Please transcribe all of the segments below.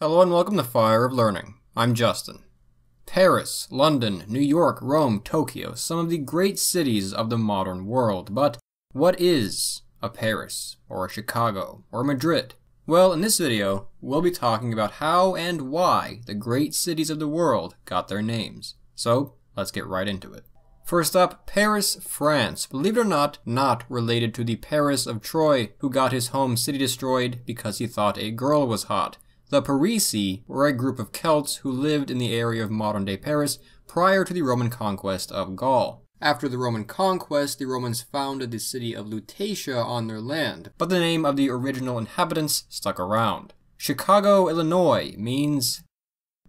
Hello and welcome to Fire of Learning. I'm Justin. Paris, London, New York, Rome, Tokyo, some of the great cities of the modern world. But what is a Paris, or a Chicago, or Madrid? Well, in this video, we'll be talking about how and why the great cities of the world got their names. So, let's get right into it. First up, Paris, France. Believe it or not, not related to the Paris of Troy, who got his home city destroyed because he thought a girl was hot. The Parisii were a group of Celts who lived in the area of modern day Paris prior to the Roman conquest of Gaul. After the Roman conquest, the Romans founded the city of Lutetia on their land, but the name of the original inhabitants stuck around. Chicago, Illinois means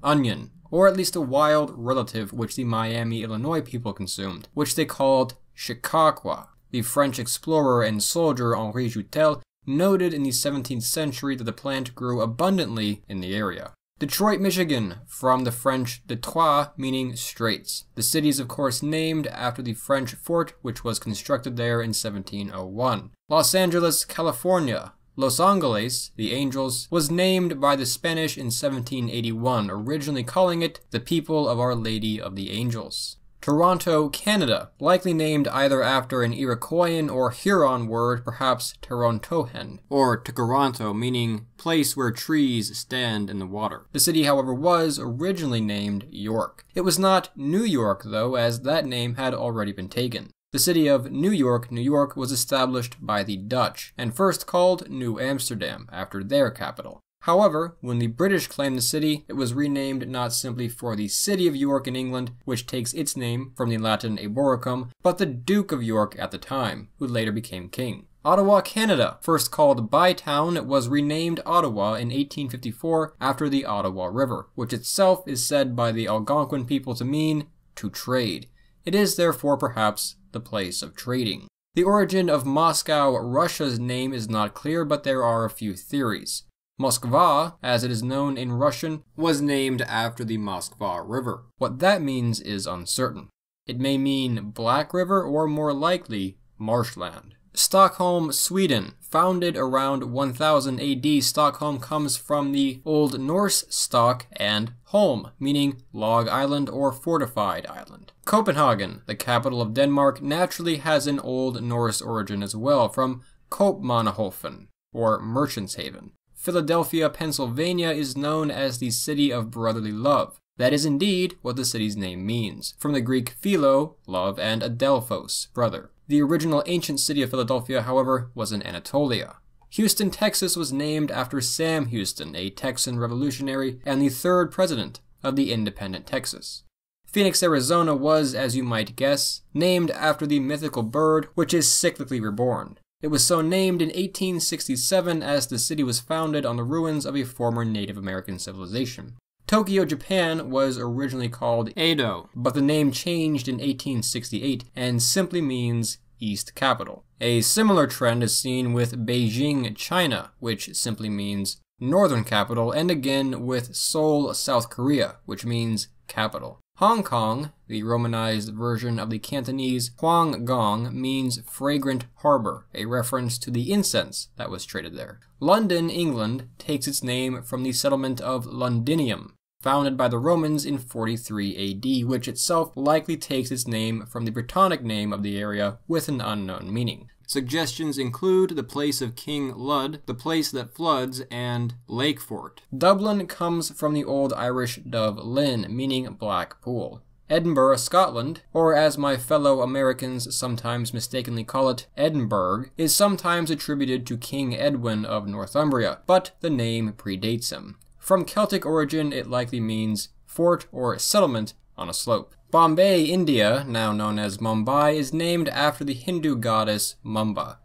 onion, or at least a wild relative which the Miami, Illinois people consumed, which they called Chicaquois. The French explorer and soldier Henri Joutel noted in the 17th century that the plant grew abundantly in the area. Detroit, Michigan, from the French Detroit, meaning straits. The city is, of course, named after the French fort which was constructed there in 1701. Los Angeles, California, Los Angeles, the Angels, was named by the Spanish in 1781, originally calling it the People of Our Lady of the Angels. Toronto, Canada, likely named either after an Iroquoian or Huron word, perhaps Torontohen, or Toronto, meaning place where trees stand in the water. The city, however, was originally named York. It was not New York, though, as that name had already been taken. The city of New York, New York was established by the Dutch, and first called New Amsterdam, after their capital. However, when the British claimed the city, it was renamed not simply for the City of York in England, which takes its name from the Latin Eboracum, but the Duke of York at the time, who later became king. Ottawa, Canada, first called Bytown, was renamed Ottawa in 1854 after the Ottawa River, which itself is said by the Algonquin people to mean to trade. It is therefore perhaps the place of trading. The origin of Moscow, Russia's name is not clear, but there are a few theories. Moskva, as it is known in Russian, was named after the Moskva River. What that means is uncertain. It may mean Black River or more likely marshland. Stockholm, Sweden. Founded around 1000 AD, Stockholm comes from the Old Norse stock and holm, meaning log island or fortified island. Copenhagen, the capital of Denmark, naturally has an Old Norse origin as well, from Kopmanhofen, or Merchant's Haven. Philadelphia, Pennsylvania is known as the city of brotherly love. That is indeed what the city's name means, from the Greek philo, love, and adelphos, brother. The original ancient city of Philadelphia, however, was in Anatolia. Houston, Texas was named after Sam Houston, a Texan revolutionary and the third president of the independent Texas. Phoenix, Arizona was, as you might guess, named after the mythical bird which is cyclically reborn. It was so named in 1867 as the city was founded on the ruins of a former Native American civilization. Tokyo, Japan was originally called Edo, but the name changed in 1868 and simply means East Capital. A similar trend is seen with Beijing, China, which simply means Northern Capital, and again with Seoul, South Korea, which means capital. Hong Kong, the romanized version of the Cantonese Huang Gong, means fragrant harbor, a reference to the incense that was traded there. London, England, takes its name from the settlement of Londinium, founded by the Romans in 43 AD, which itself likely takes its name from the Brittonic name of the area with an unknown meaning. Suggestions include the place of King Lud, the place that floods, and Lakefort. Dublin comes from the Old Irish Dubh Linn, meaning black pool. Edinburgh, Scotland, or as my fellow Americans sometimes mistakenly call it, Edinburgh, is sometimes attributed to King Edwin of Northumbria, but the name predates him. From Celtic origin, it likely means fort or settlement on a slope. Bombay, India, now known as Mumbai, is named after the Hindu goddess Mumba.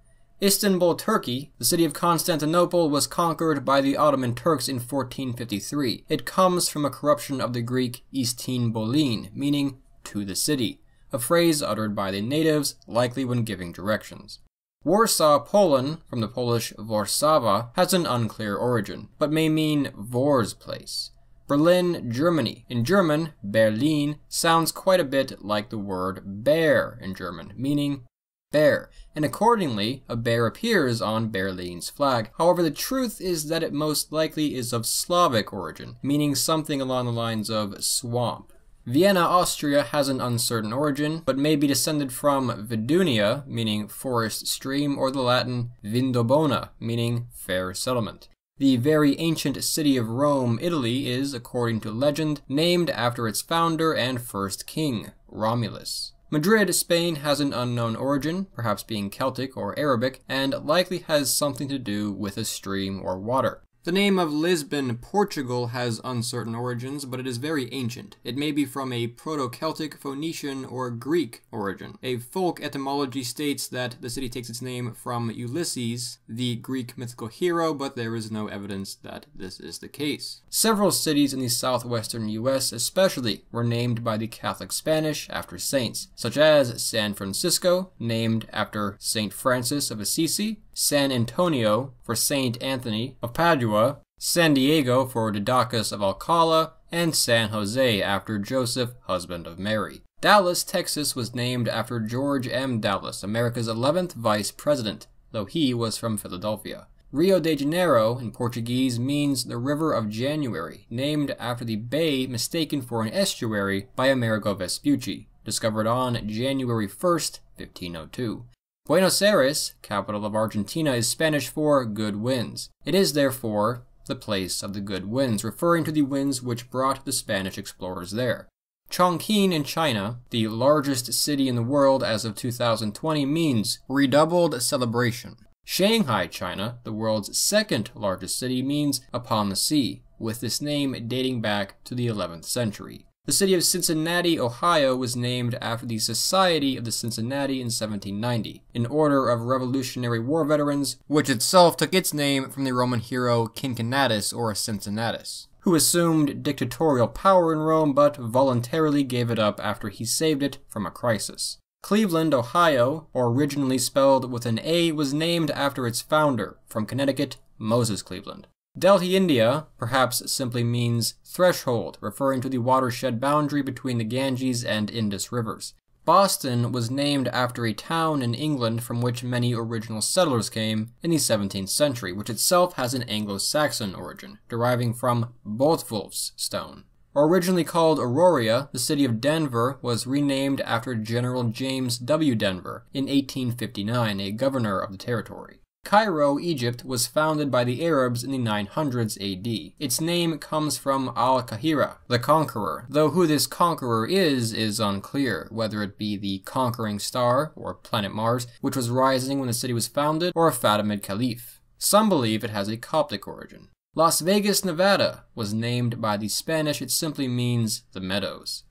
Istanbul, Turkey, the city of Constantinople, was conquered by the Ottoman Turks in 1453. It comes from a corruption of the Greek Istinbolin, meaning to the city, a phrase uttered by the natives, likely when giving directions. Warsaw, Poland, from the Polish Warszawa, has an unclear origin, but may mean Vor's place. Berlin, Germany. In German, Berlin sounds quite a bit like the word bear in German, meaning bear, and accordingly, a bear appears on Berlin's flag. However, the truth is that it most likely is of Slavic origin, meaning something along the lines of swamp. Vienna, Austria has an uncertain origin, but may be descended from Vidunia, meaning forest stream, or the Latin Vindobona, meaning fair settlement. The very ancient city of Rome, Italy, is, according to legend, named after its founder and first king, Romulus. Madrid, Spain has an unknown origin, perhaps being Celtic or Arabic, and likely has something to do with a stream or water. The name of Lisbon, Portugal has uncertain origins, but it is very ancient. It may be from a Proto-Celtic, Phoenician, or Greek origin. A folk etymology states that the city takes its name from Ulysses, the Greek mythical hero, but there is no evidence that this is the case. Several cities in the southwestern US especially were named by the Catholic Spanish after saints, such as San Francisco, named after Saint Francis of Assisi, San Antonio for Saint Anthony of Padua, San Diego for Didacus of Alcala, and San Jose after Joseph, husband of Mary. Dallas, Texas was named after George M. Dallas, America's 11th vice president, though he was from Philadelphia. Rio de Janeiro in Portuguese means the River of January, named after the bay mistaken for an estuary by Amerigo Vespucci, discovered on January 1st, 1502. Buenos Aires, capital of Argentina, is Spanish for good winds. It is therefore the place of the good winds, referring to the winds which brought the Spanish explorers there. Chongqing in China, the largest city in the world as of 2020, means redoubled celebration. Shanghai, China, the world's second largest city, means upon the sea, with this name dating back to the 11th century. The city of Cincinnati, Ohio was named after the Society of the Cincinnati in 1790, an order of Revolutionary War veterans, which itself took its name from the Roman hero Cincinnatus or Cincinnatus, who assumed dictatorial power in Rome but voluntarily gave it up after he saved it from a crisis. Cleveland, Ohio, or originally spelled with an A, was named after its founder, from Connecticut, Moses Cleaveland. Delhi, India, perhaps simply means threshold, referring to the watershed boundary between the Ganges and Indus rivers. Boston was named after a town in England from which many original settlers came in the 17th century, which itself has an Anglo-Saxon origin, deriving from Botwulf's stone. Originally called Auraria, the city of Denver was renamed after General James W. Denver in 1859, a governor of the territory. Cairo, Egypt, was founded by the Arabs in the 900s AD. Its name comes from Al-Qahira, the conqueror, though who this conqueror is is unclear, whether it be the conquering star, or planet Mars, which was rising when the city was founded, or a Fatimid caliph. Some believe it has a Coptic origin. Las Vegas, Nevada was named by the Spanish, it simply means the meadows.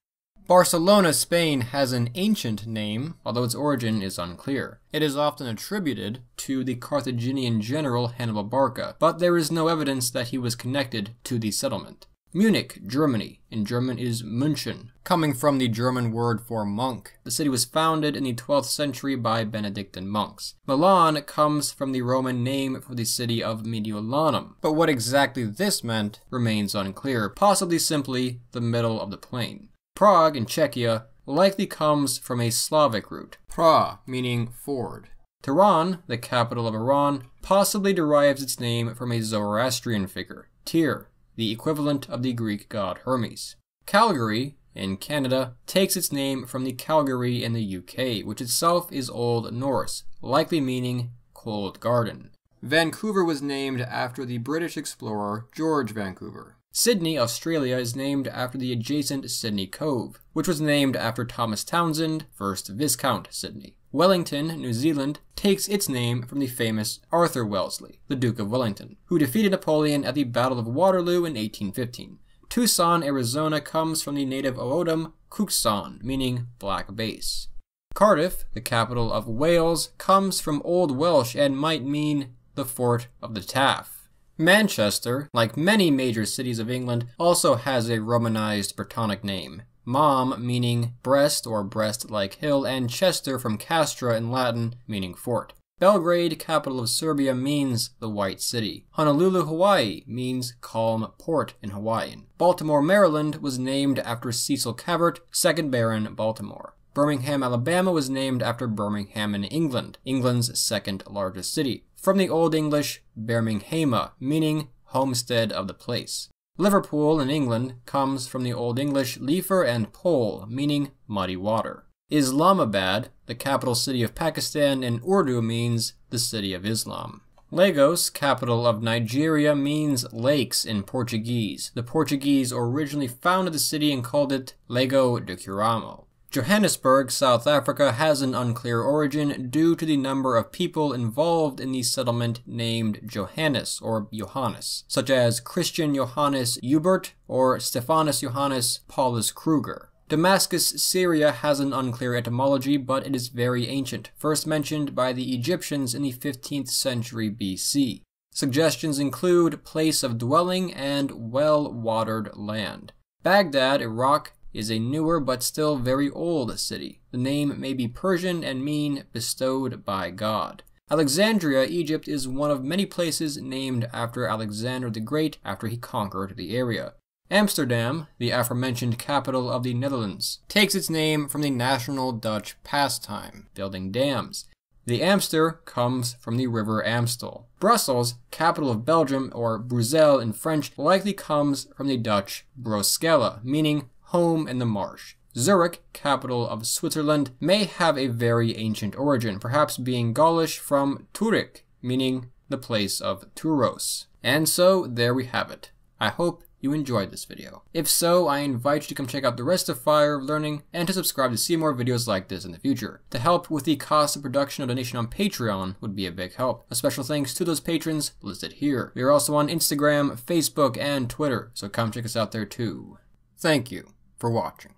Barcelona, Spain has an ancient name, although its origin is unclear. It is often attributed to the Carthaginian general Hannibal Barca, but there is no evidence that he was connected to the settlement. Munich, Germany, in German is München, coming from the German word for monk. The city was founded in the 12th century by Benedictine monks. Milan comes from the Roman name for the city of Mediolanum, but what exactly this meant remains unclear, possibly simply the middle of the plain. Prague in Czechia likely comes from a Slavic root, pra, meaning ford. Tehran, the capital of Iran, possibly derives its name from a Zoroastrian figure, Tyr, the equivalent of the Greek god Hermes. Calgary, in Canada, takes its name from the Calgary in the UK, which itself is Old Norse, likely meaning cold garden. Vancouver was named after the British explorer George Vancouver. Sydney, Australia is named after the adjacent Sydney Cove, which was named after Thomas Townshend, 1st Viscount Sydney. Wellington, New Zealand, takes its name from the famous Arthur Wellesley, the Duke of Wellington, who defeated Napoleon at the Battle of Waterloo in 1815. Tucson, Arizona comes from the native O'odham Kuksan, meaning black base. Cardiff, the capital of Wales, comes from Old Welsh and might mean the fort of the Taff. Manchester, like many major cities of England, also has a Romanized Brittonic name. Mom meaning breast or breast like hill, and Chester from Castra in Latin meaning fort. Belgrade, capital of Serbia, means the White City. Honolulu, Hawaii means calm port in Hawaiian. Baltimore, Maryland was named after Cecil Calvert, 2nd Baron Baltimore. Birmingham, Alabama was named after Birmingham in England, England's second largest city, from the Old English Birminghama, meaning homestead of the place. Liverpool in England comes from the Old English Lifer and pole, meaning muddy water. Islamabad, the capital city of Pakistan in Urdu, means the city of Islam. Lagos, capital of Nigeria, means lakes in Portuguese. The Portuguese originally founded the city and called it Lago de Curamo. Johannesburg, South Africa has an unclear origin due to the number of people involved in the settlement named Johannes or Johannes, such as Christian Johannes Joubert or Stephanus Johannes Paulus Kruger. Damascus, Syria has an unclear etymology, but it is very ancient, first mentioned by the Egyptians in the 15th century BC. Suggestions include place of dwelling and well-watered land. Baghdad, Iraq, is a newer but still very old city. The name may be Persian and mean bestowed by God. Alexandria, Egypt is one of many places named after Alexander the Great after he conquered the area. Amsterdam, the aforementioned capital of the Netherlands, takes its name from the national Dutch pastime, building dams. The Amster comes from the River Amstel. Brussels, capital of Belgium, or Bruxelles in French, likely comes from the Dutch Broskella, meaning home in the marsh. Zurich, capital of Switzerland, may have a very ancient origin, perhaps being Gaulish from Turik, meaning the place of Turos. And so, there we have it. I hope you enjoyed this video. If so, I invite you to come check out the rest of Fire of Learning and to subscribe to see more videos like this in the future. To help with the cost of production, a donation on Patreon would be a big help. A special thanks to those patrons listed here. We are also on Instagram, Facebook, and Twitter, so come check us out there too. Thank you for watching.